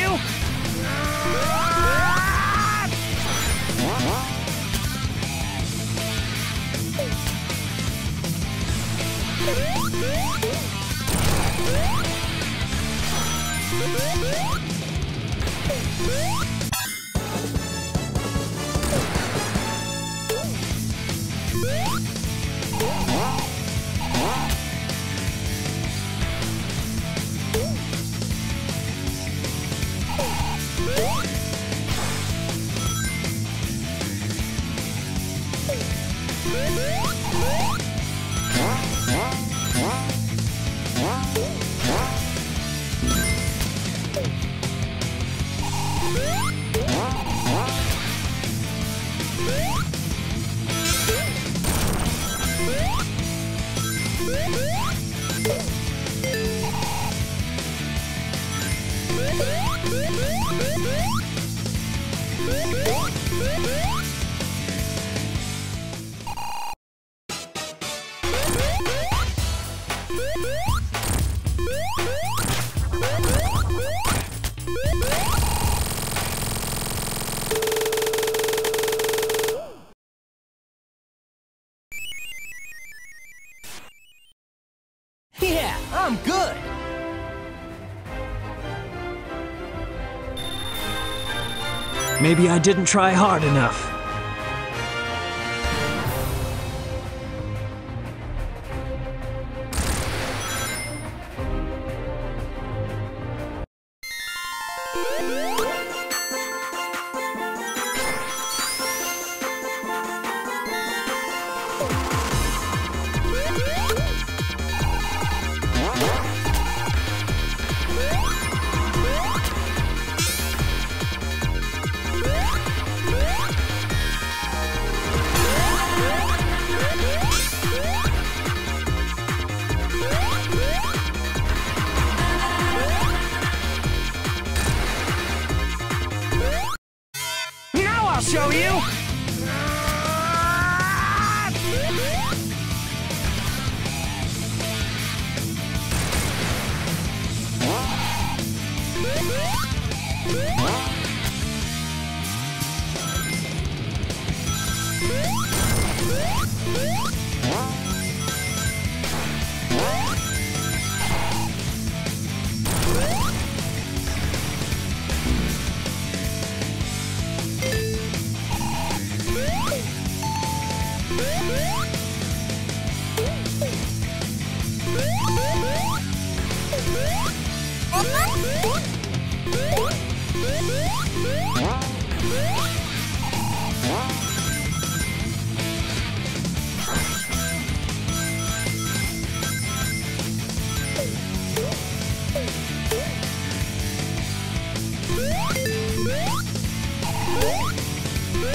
show you! Woo! Maybe I didn't try hard enough. I'll show you! Ah!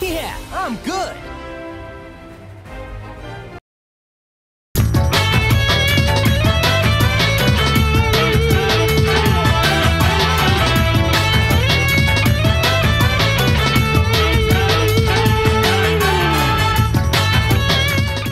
Yeah, I'm good!